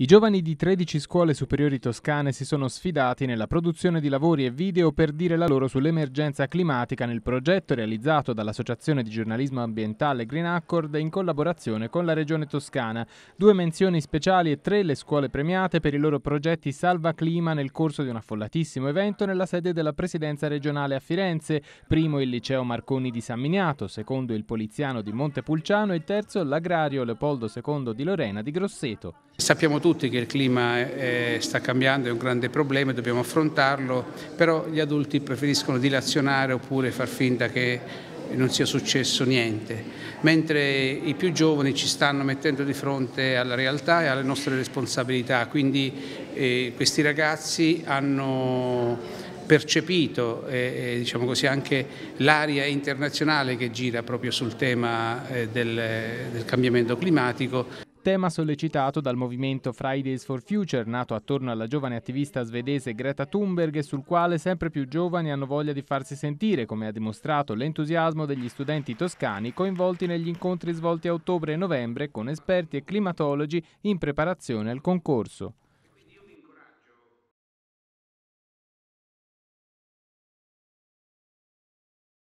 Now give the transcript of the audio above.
I giovani di 13 scuole superiori toscane si sono sfidati nella produzione di lavori e video per dire la loro sull'emergenza climatica nel progetto realizzato dall'Associazione di giornalismo ambientale Green Accord in collaborazione con la Regione Toscana. Due menzioni speciali e tre le scuole premiate per i loro progetti Salva Clima nel corso di un affollatissimo evento nella sede della Presidenza regionale a Firenze. Primo il Liceo Marconi di San Miniato, secondo il Poliziano di Montepulciano e terzo l'Agrario Leopoldo II di Lorena di Grosseto. Sappiamo tutti che il clima è, sta cambiando, è un grande problema dobbiamo affrontarlo, però gli adulti preferiscono dilazionare oppure far finta che non sia successo niente, mentre i più giovani ci stanno mettendo di fronte alla realtà e alle nostre responsabilità, quindi eh, questi ragazzi hanno percepito eh, diciamo così, anche l'aria internazionale che gira proprio sul tema eh, del, del cambiamento climatico tema sollecitato dal movimento Fridays for Future, nato attorno alla giovane attivista svedese Greta Thunberg e sul quale sempre più giovani hanno voglia di farsi sentire, come ha dimostrato l'entusiasmo degli studenti toscani coinvolti negli incontri svolti a ottobre e novembre con esperti e climatologi in preparazione al concorso.